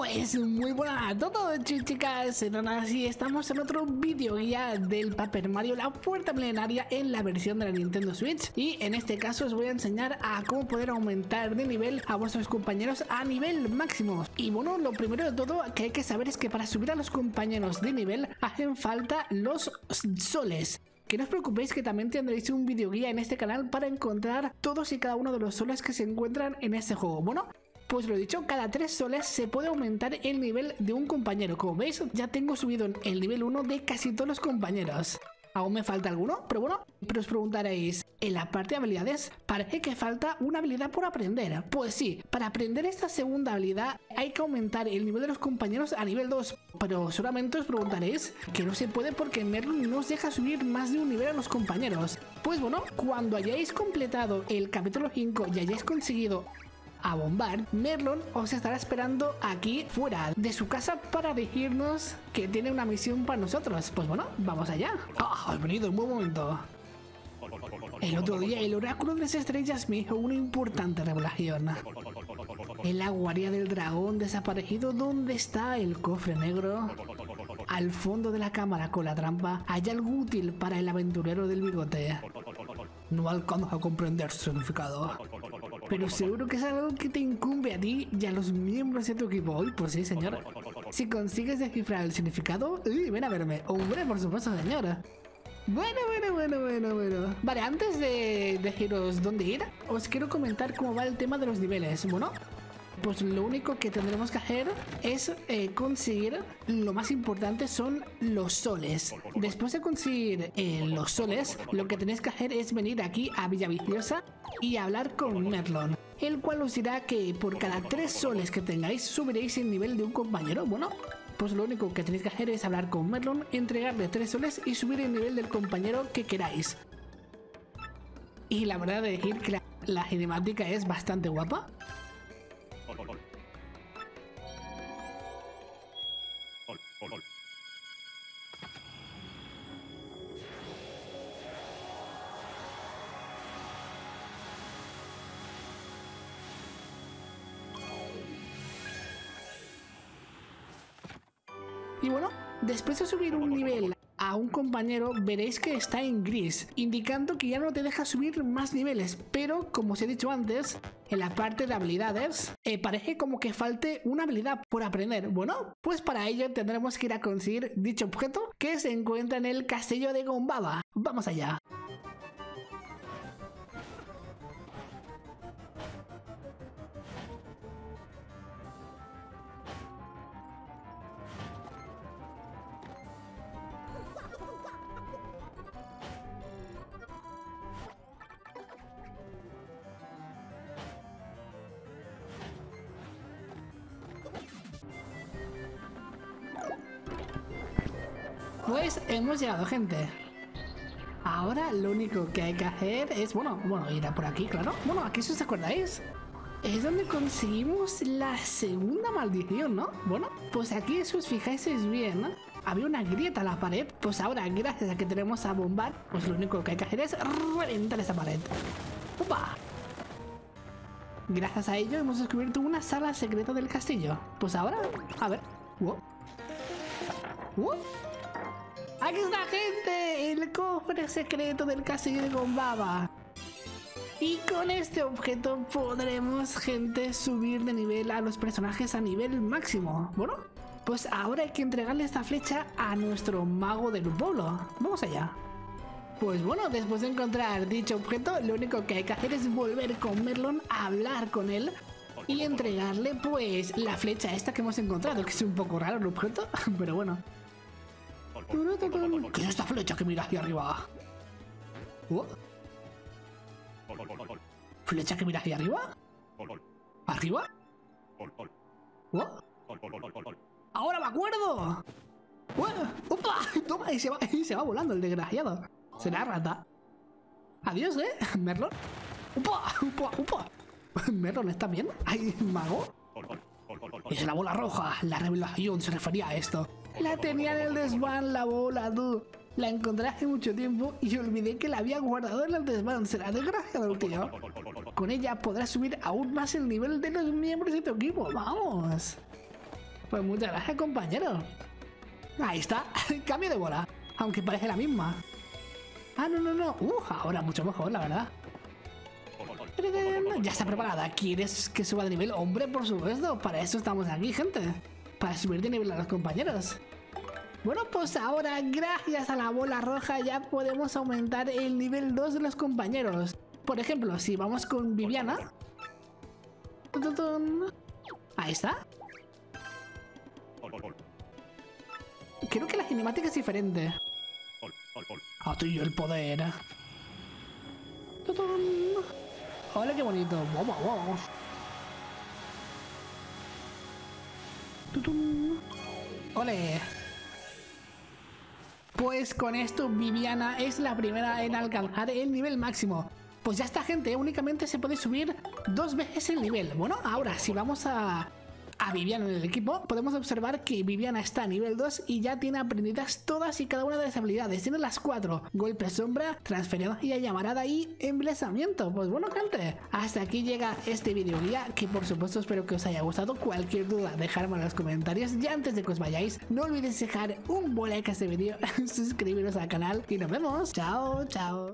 Pues muy buena a todos chicas, así estamos en otro vídeo guía del Paper Mario La Puerta Milenaria en la versión de la Nintendo Switch. Y en este caso os voy a enseñar a cómo poder aumentar de nivel a vuestros compañeros a nivel máximo. Y bueno, lo primero de todo que hay que saber es que para subir a los compañeros de nivel hacen falta los soles. Que no os preocupéis que también tendréis un video guía en este canal para encontrar todos y cada uno de los soles que se encuentran en este juego. Bueno, pues lo dicho, cada 3 soles se puede aumentar el nivel de un compañero. Como veis, ya tengo subido el nivel 1 de casi todos los compañeros. Aún me falta alguno, pero bueno, pero os preguntaréis, en la parte de habilidades parece que falta una habilidad por aprender. Pues sí, para aprender esta segunda habilidad hay que aumentar el nivel de los compañeros a nivel 2. Pero solamente os preguntaréis que no se puede porque Merlin no os deja subir más de un nivel a los compañeros. Pues bueno, cuando hayáis completado el capítulo 5 y hayáis conseguido a bombar, Merlon os estará esperando aquí fuera de su casa para decirnos que tiene una misión para nosotros. Pues bueno, vamos allá. Ah, has venido en buen momento. El otro día el oráculo de las estrellas me hizo una importante revelación. En la guardia del dragón desaparecido, ¿dónde está el cofre negro? Al fondo de la cámara con la trampa hay algo útil para el aventurero del bigote. No alcanzo a comprender su significado pero seguro que es algo que te incumbe a ti y a los miembros de tu equipo. Hoy, pues sí, señora. Si consigues descifrar el significado, uy, ven a verme. Hombre, por supuesto, señora. Bueno, bueno, bueno, bueno, bueno. Vale, antes de deciros dónde ir, os quiero comentar cómo va el tema de los niveles. Bueno, pues lo único que tendremos que hacer es eh, conseguir lo más importante son los soles. Después de conseguir eh, los soles, lo que tenéis que hacer es venir aquí a Villaviciosa y hablar con Merlon, el cual os dirá que por cada tres soles que tengáis subiréis el nivel de un compañero. Bueno, pues lo único que tenéis que hacer es hablar con Merlon, entregarle tres soles y subir el nivel del compañero que queráis. Y la verdad de decir que la cinemática es bastante guapa. Y bueno, después de subir un nivel a un compañero veréis que está en gris, indicando que ya no te deja subir más niveles, pero como os he dicho antes, en la parte de habilidades eh, parece como que falte una habilidad por aprender. Bueno, pues para ello tendremos que ir a conseguir dicho objeto que se encuentra en el castillo de Gombaba. Vamos allá. Pues hemos llegado, gente. Ahora lo único que hay que hacer es, bueno, bueno, ir a por aquí, claro. Bueno, aquí si os acordáis, es donde conseguimos la segunda maldición, ¿no? Bueno, pues aquí si os fijáis bien, ¿no? había una grieta en la pared, pues ahora gracias a que tenemos a bombar, pues lo único que hay que hacer es reventar esa pared. ¡Opa! Gracias a ello hemos descubierto una sala secreta del castillo. Pues ahora, a ver. ¡Wow! ¡Wow! ¡Aquí está, gente! El cofre secreto del castillo de Gombaba. Y con este objeto podremos, gente, subir de nivel a los personajes a nivel máximo. Bueno, pues ahora hay que entregarle esta flecha a nuestro mago del pueblo. Vamos allá. Pues bueno, después de encontrar dicho objeto, lo único que hay que hacer es volver con Merlon a hablar con él y entregarle pues la flecha esta que hemos encontrado, que es un poco raro el objeto, pero bueno. ¿Qué es esta flecha que mira hacia arriba? Oh. ¿Flecha que mira hacia arriba? ¿Arriba? Oh. ¡Ahora me acuerdo! ¡Opa! ¡Toma! Y se, va, y se va volando el desgraciado. Será rata. Adiós, ¿eh? Merlon. ¡Upa! ¡Upa! ¡Upa! Merlon, ¿está bien? ¿Hay mago? Es la bola roja. La revelación se refería a esto. La tenía en el desván, la bola, tú. La encontré hace mucho tiempo y olvidé que la había guardado en el desván. Será desgraciado, tío. Con ella podrás subir aún más el nivel de los miembros de tu equipo. ¡Vamos! Pues muchas gracias, compañero. Ahí está, cambio de bola. Aunque parece la misma. Ah, no, no, no. Uh, ahora mucho mejor, la verdad. Ya está preparada. ¿Quieres que suba de nivel? Hombre, por supuesto. Para eso estamos aquí, gente. Para subir de nivel a los compañeros. Bueno, pues ahora, gracias a la bola roja, ya podemos aumentar el nivel 2 de los compañeros. Por ejemplo, si vamos con Viviana. Ahí está. Creo que la cinemática es diferente. A ti el poder. Hola, qué bonito. Vamos, vamos. Ole. Pues con esto Viviana es la primera en alcanzar el nivel máximo. Pues ya esta gente únicamente se puede subir dos veces el nivel. Bueno, ahora si vamos a a Viviana en el equipo, podemos observar que Viviana está a nivel 2 y ya tiene aprendidas todas y cada una de las habilidades. Tiene las cuatro: golpe sombra, transferencia llamarada y emblesamiento. Pues bueno, gente, hasta aquí llega este video guía que por supuesto espero que os haya gustado. Cualquier duda, dejadme en los comentarios. Y antes de que os vayáis, no olvidéis dejar un buen like a este vídeo, suscribiros al canal y nos vemos. Chao, chao.